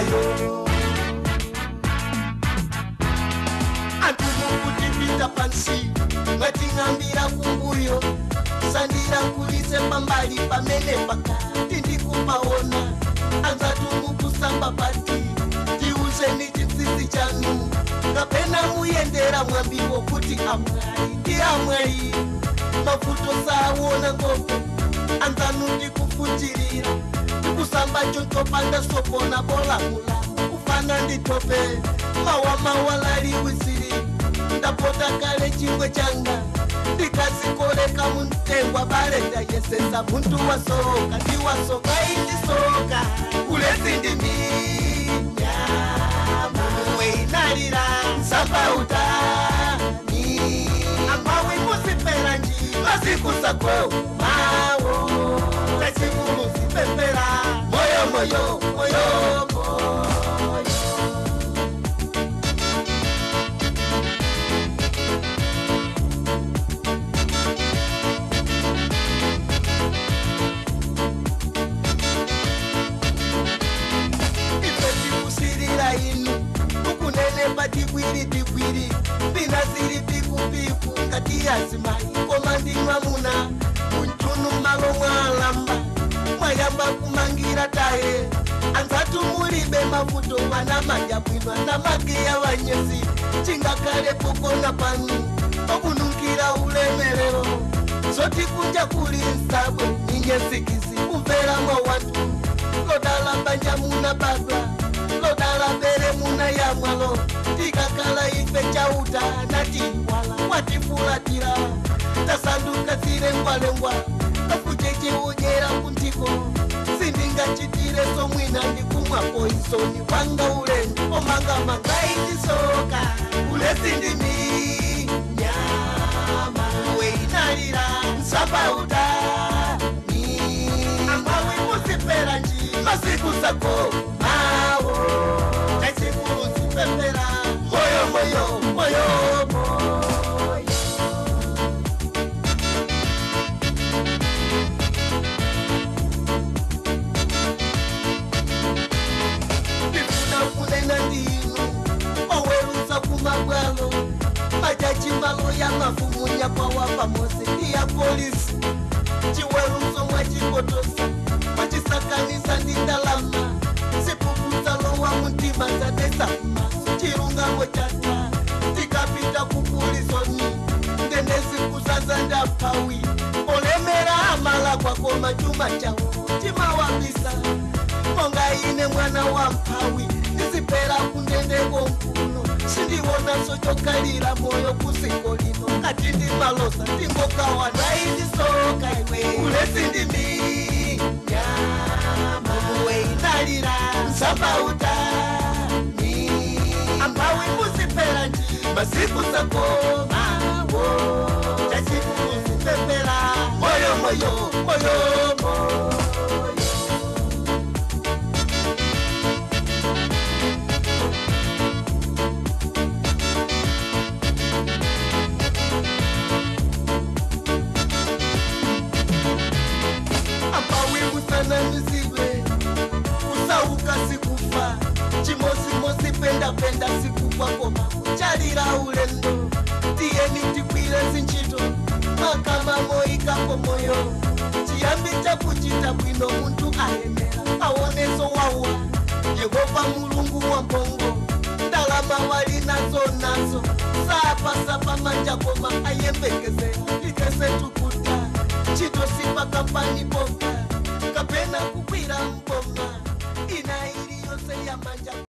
ayo atikukutipita pansi ngatingambira kumbuyo sandira kulise pambali pamene paka tindikupaona anzatumukusamba pati tiuzeni chitsitsi chanu ngapena muyendera mwambiwo kuti amwai ndi amwai mafuto saawona ngoko anzanu ndikufutirira Pamba chocho panda soko na bola mula Ufana nditope mawamawa mawa lali wisiri Ndapota kale chingwe changa Ndikazikoleka muntengwa balenda Yesesa muntu wasoka Ndiwasoka indisoka Ulezi ndimi Nyama Weinalira Nsabauta Amawi musipera nji Mazikusakwewu kureba tikwiri tikwiri pinga siri pikupiku ngatiyazima ikomandimwa muna kuntunu mmalo mwaalamba mwayamba kumangira taye anzatu muribe mavuto vana manjabwinwa namageya vanyesi chingakale pokona panu okunungira ulemerero zotikunja kuli nsabwe ninyesikisi kumvera mwa wantu lodala mbanjamuna badwa pechauta nati watifuratira tasanduka tirengwa lengwa nokuchechiujera kundiko sindingachitire somwina ndikumwa poisoni wanga ulenu omanga mangaitisoka ule sindimi nyama weinalira msapauta ni amawi musipera nji masiku sako ma yangafumunya kwawapamosi ndiya polisi chiweruso mwachikotosi mwachisakanisa ndindalama sipukuza lowa mutima dzadesa kumaso chirungamo chata tikapita kupulisoni ndendesi kusasa ndapawi olemera amala kwakoma chuma chawo chimawabisa ongaine mwana wampawi ndisipera kundendekomkulu biso tokalila moyo kusengo lino katindi malosa tingoka wana itisoka iwe kulesindimi yamaeinalila nsabauta ni a kusipelanji masiku sako mawo cacikukusipepela moyo moyo moyo chako charira ulendo tiyeni tikwire zinchito makama moikako moyo chiyambi chakuchita bwino muntu aemera aoneso wawa jehovha mulungu wa mbongo ndalama walinazo nazo nazo, sapasapa manjakoma ayembekeze tukuta, chitosipa kampani boka kapena kukwira mpoma ina iliyose ya manja